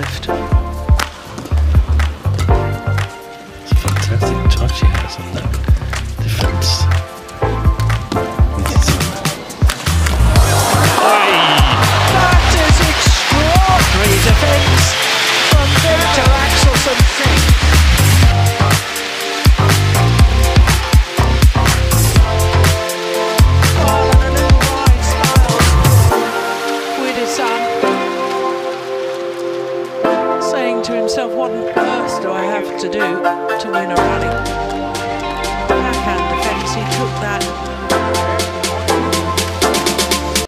It's a fantastic touch he has on that defence. With his, That is extraordinary defence from Victor Axelsen Singh. Well, saying to himself, "What on earth do I have to do to win a rally?" Backhand defence, he took that